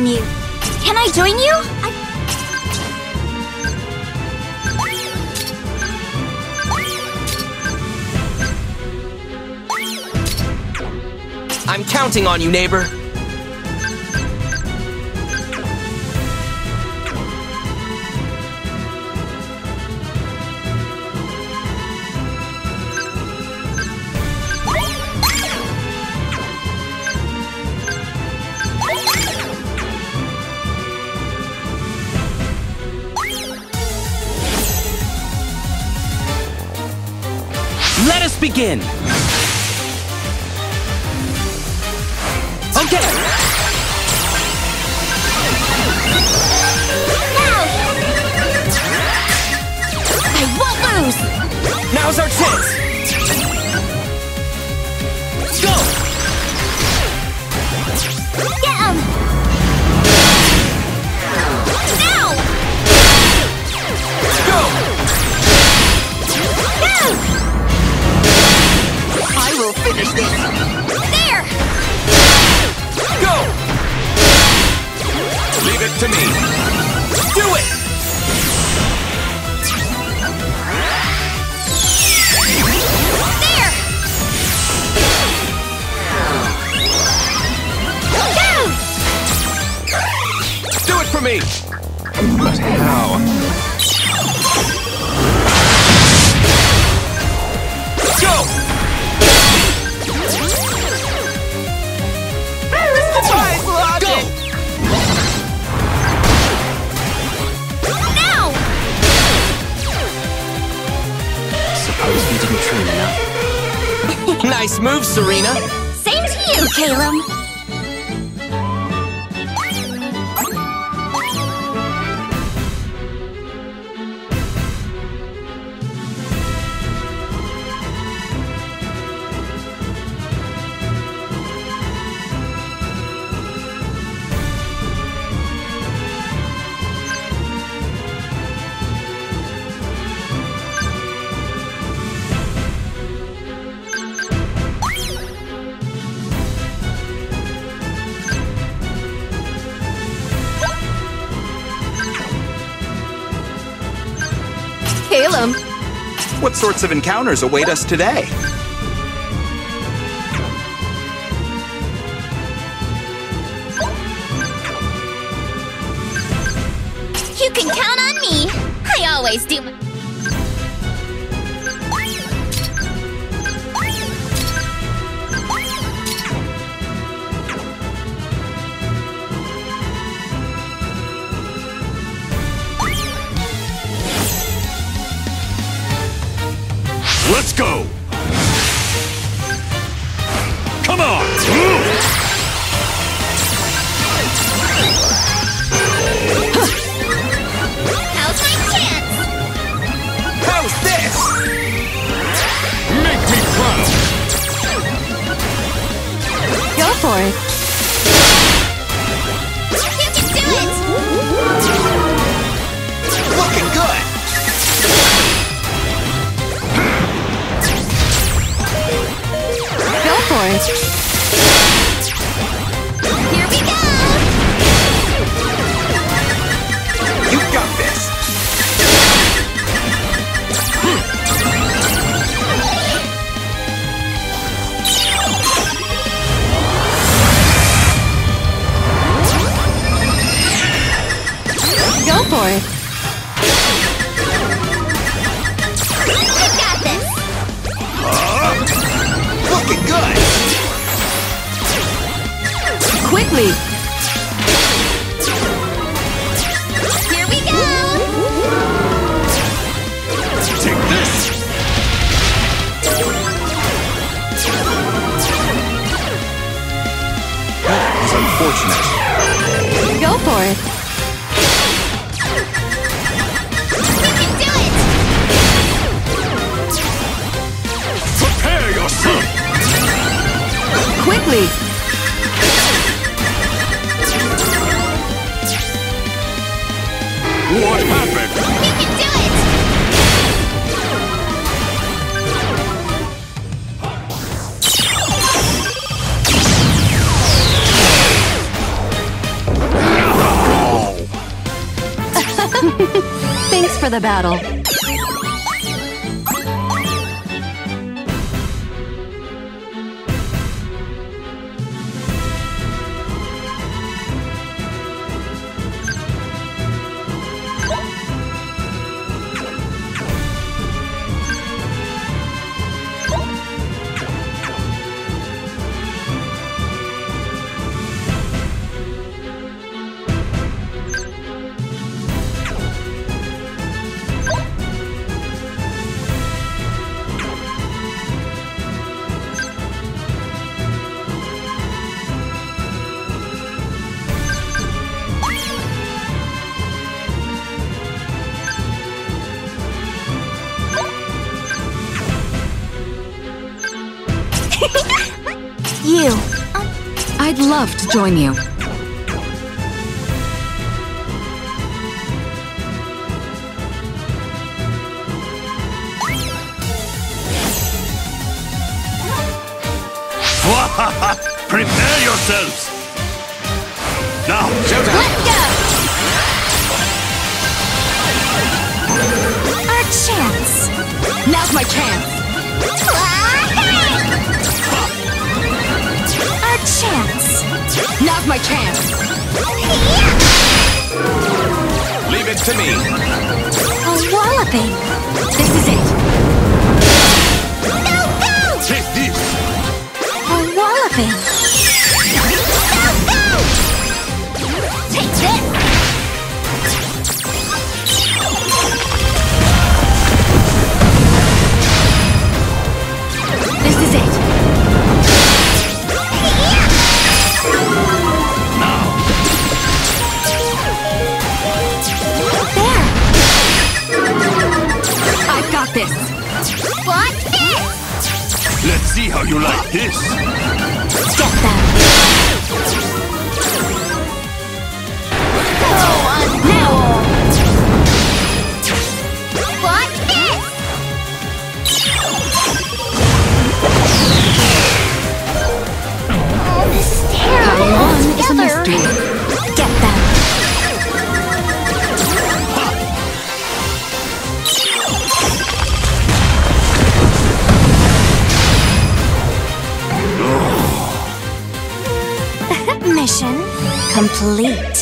on you. Can I join you? I... I'm counting on you, neighbor. Begin! How? Go! Now! Suppose we didn't enough. nice move, Serena. Same to you, Calem. Calem, What sorts of encounters await us today? You can count on me. I always do. Let's go! Come on! How's my chance? How's this? Make me proud! go for it. Quickly. Here we go! Take this! That is unfortunate. Go for it. You can do it! Prepare yourself! Quickly. What happened? Can do it! Thanks for the battle. You. Um, I'd love to join you. Prepare yourselves! Now! Let's go! Our chance! Now's my chance. Our chance! Now's my chance. Leave it to me. A walloping! This is it. Let's see how you like this! Get them! Oh, now! What this? Oh, this is terrible. How long is a mystery. Complete.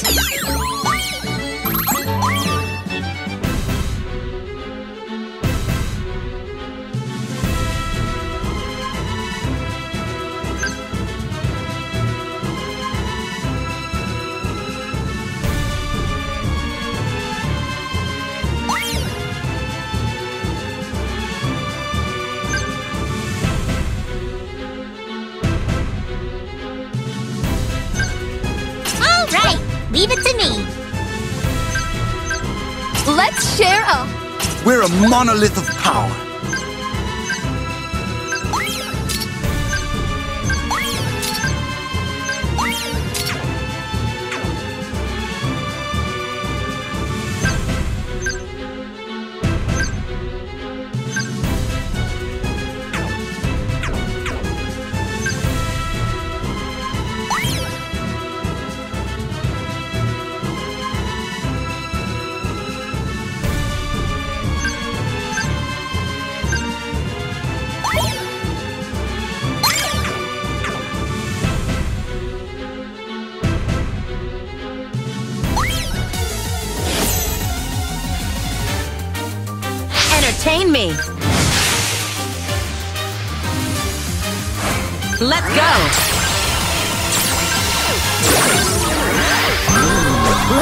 We're a monolith of power.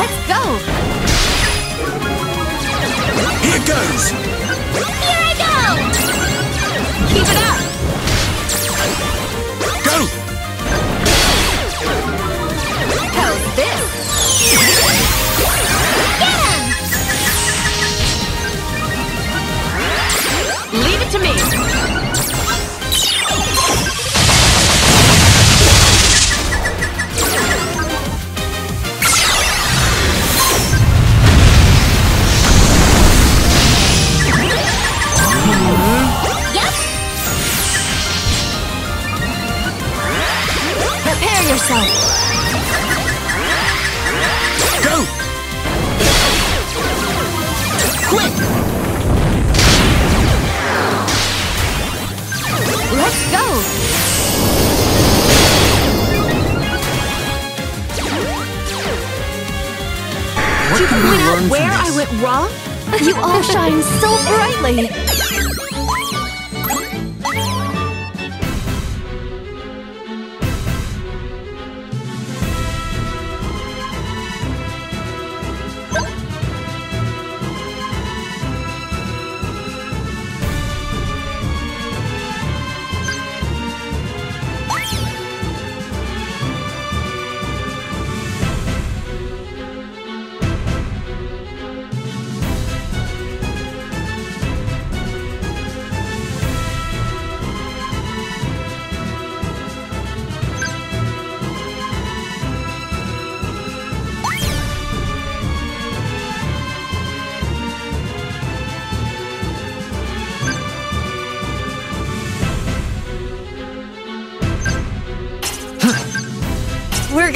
Let's go. Here goes. What to can we point out where I went wrong? You all shine so brightly.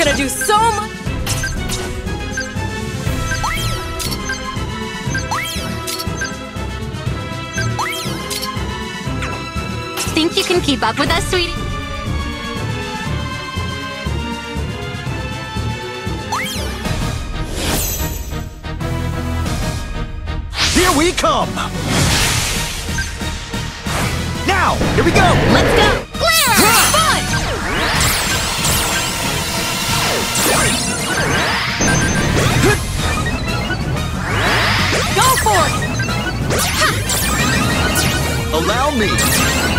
Gonna do so much. Think you can keep up with us, sweetie? Here we come! Now, here we go! Let's go! forth! Ha! Allow me!